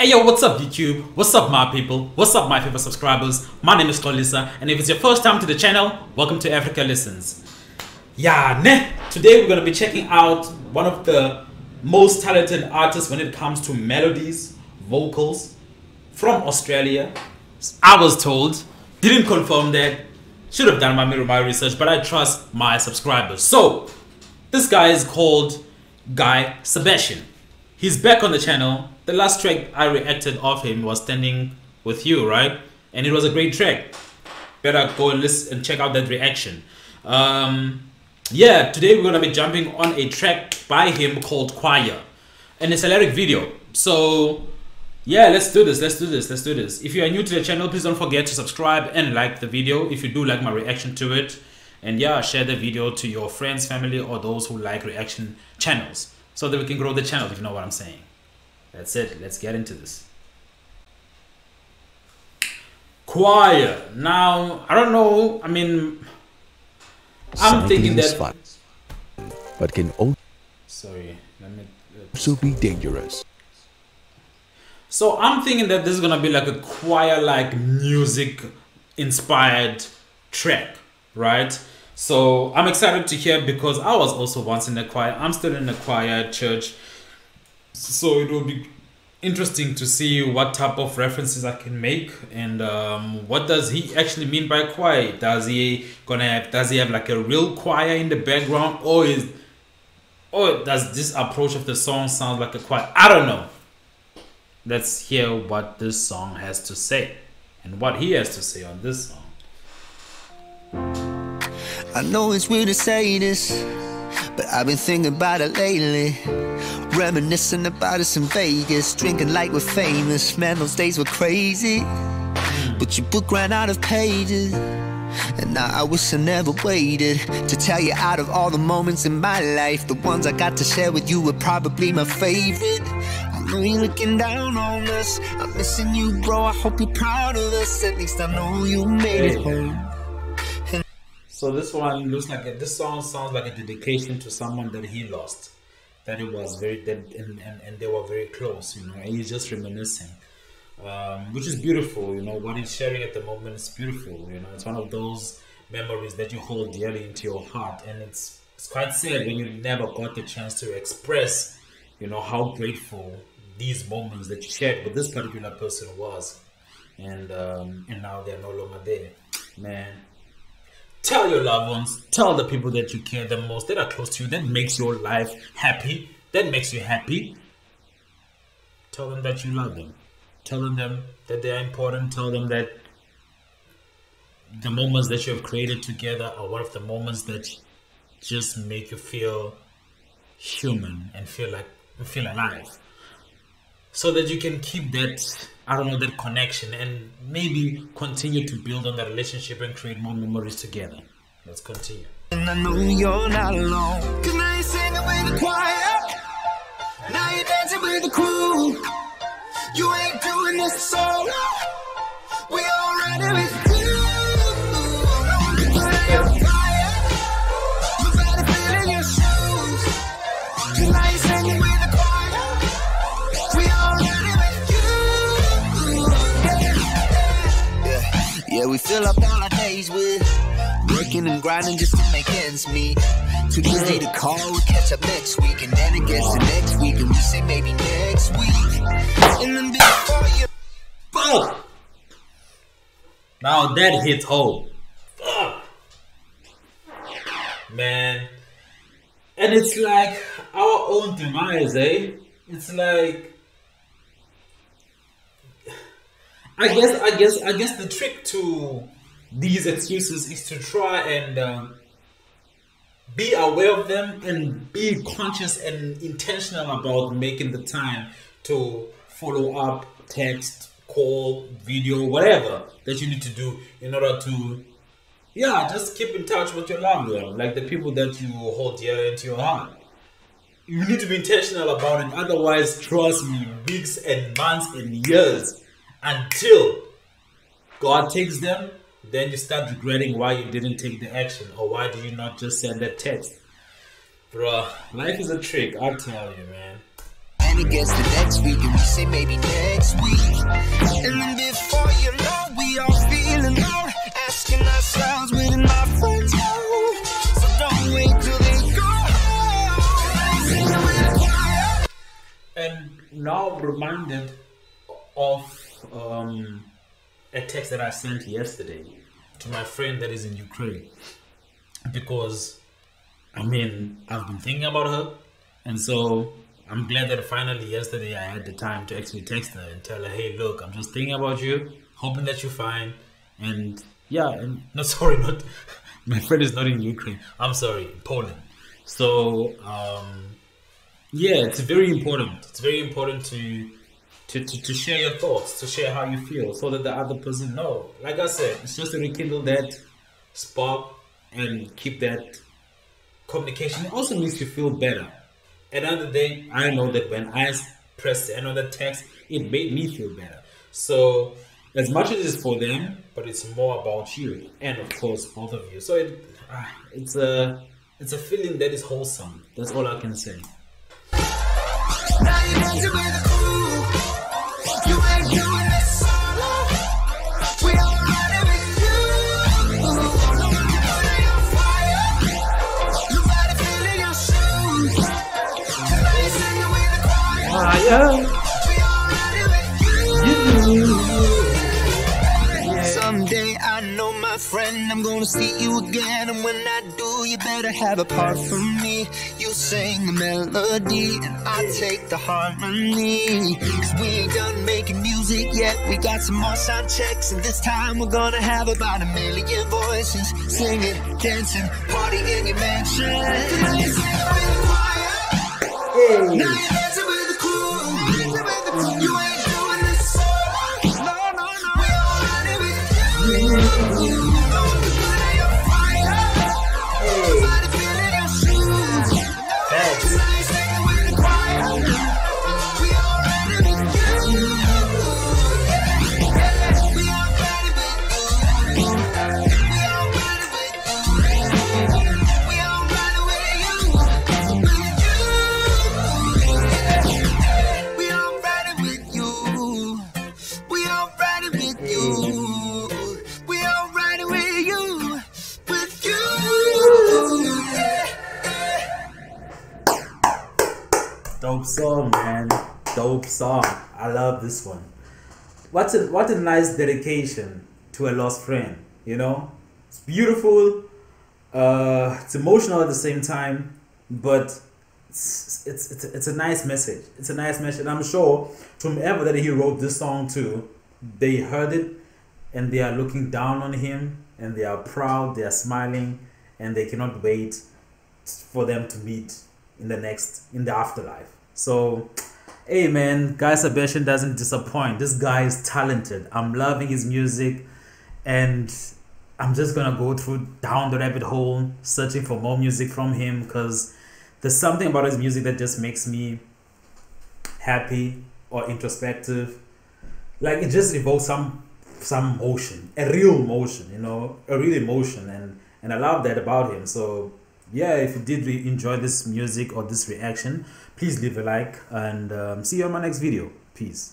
Hey yo, what's up YouTube? What's up my people? What's up my favorite subscribers? My name is Xolisa and if it's your first time to the channel, welcome to Africa Listens. Yeah, ne. Today we're gonna be checking out one of the most talented artists when it comes to melodies, vocals from Australia. I was told, didn't confirm that, should have done my, my research, but I trust my subscribers. So, this guy is called Guy Sebastian. He's back on the channel the last track I reacted of him was Standing With You, right? And it was a great track. Better go and listen and check out that reaction. Um, yeah, today we're gonna be jumping on a track by him called Choir. And it's a lyric video. So yeah, let's do this, let's do this, let's do this. If you are new to the channel, please don't forget to subscribe and like the video if you do like my reaction to it. And yeah, share the video to your friends, family, or those who like reaction channels so that we can grow the channel if you know what I'm saying. That's it. Let's get into this. Choir. Now, I don't know. I mean, I'm thinking that. Fun, but can also sorry, let me. Uh, also be dangerous. So I'm thinking that this is gonna be like a choir-like music-inspired track, right? So I'm excited to hear because I was also once in a choir. I'm still in a choir church so it will be interesting to see what type of references I can make and um, what does he actually mean by choir? Does he gonna have does he have like a real choir in the background or is or does this approach of the song sound like a choir? I don't know. Let's hear what this song has to say and what he has to say on this song. I know it's weird to say this, but I've been thinking about it lately. Reminiscing about us in Vegas, drinking like we're famous. Man, those days were crazy. But your book ran out of pages. And now I wish I never waited to tell you out of all the moments in my life, the ones I got to share with you were probably my favorite. I know you're looking down on us. I'm missing you, bro. I hope you're proud of us. At least I know you made it home. So this one looks like a, this song sounds like a dedication to someone that he lost that it was very that and, and, and they were very close you know and he's just reminiscing um, which is beautiful you know what he's sharing at the moment is beautiful you know it's one of those memories that you hold dearly into your heart and it's it's quite sad when you never got the chance to express you know how grateful these moments that you shared with this particular person was and um, and now they're no longer there. Man Tell your loved ones, tell the people that you care the most, that are close to you, that makes your life happy, that makes you happy. Tell them that you love them. Tell them that they are important. Tell them that the moments that you have created together are one of the moments that just make you feel human and feel like feel alive so that you can keep that I don't know that connection and maybe continue to build on that relationship and create more memories together. Let's continue. And I know you're not alone. Cause now you're the choir. Now you're dancing with the crew. You ain't doing this solo. Fill up all our days with working and grinding just to make ends meet. Busy to call, we catch up next week, and then it gets the next week, and we say maybe next week. And then before you. Fuck! Now that hits home. Man. And it's like our own demise, eh? It's like I guess I guess I guess the trick to these excuses is to try and um, be aware of them and be conscious and intentional about making the time to follow up, text, call, video, whatever that you need to do in order to yeah, just keep in touch with your loved one, like the people that you hold dear into your heart. You need to be intentional about it, otherwise, trust me, weeks and months and years until God takes them, then you start regretting why you didn't take the action or why do you not just send that text. Bro, life is a trick, I'll tell you, man. And it gets the next week and we say maybe next week. And then before you know, we all feeling low, asking ourselves, where did my friends go? So don't wait till they go. Singing with the choir. and now I'm reminded of um, a text that I sent yesterday to my friend that is in Ukraine. Because I mean I've been thinking about her and so I'm glad that finally yesterday I had the time to actually text her and tell her hey look I'm just thinking about you hoping that you're fine and yeah and no sorry not my friend is not in Ukraine. I'm sorry Poland. So um yeah it's very important. It's very important to to, to, to share your thoughts to share how you feel so that the other person know. Like i said it's just to rekindle that spark and keep that communication. It also makes you feel better. At the end of the day i know that when i pressed another text it made me feel better. So as much as it's for them but it's more about you and of course both of you. So it ah, it's a it's a feeling that is wholesome. That's all i can say know my friend, I'm gonna see you again. And when I do, you better have a part for me. You sing the melody, and I take the harmony. Cause we ain't done making music yet. We got some more sound checks, and this time we're gonna have about a million voices. Singing, dancing, party in your mansion. Now Dope song. I love this one. What a what a nice dedication to a lost friend. You know, it's beautiful. Uh, it's emotional at the same time, but it's it's it's, it's a nice message. It's a nice message. And I'm sure to whomever that he wrote this song to, they heard it, and they are looking down on him, and they are proud. They are smiling, and they cannot wait for them to meet in the next in the afterlife. So, hey man, Guy Sebastian doesn't disappoint. This guy is talented. I'm loving his music, and I'm just gonna go through down the rabbit hole searching for more music from him because there's something about his music that just makes me happy or introspective. Like it just evokes some some emotion, a real emotion, you know, a real emotion, and and I love that about him. So yeah, if you did re- enjoy this music or this reaction, please leave a like and um, see you on my next video. Peace.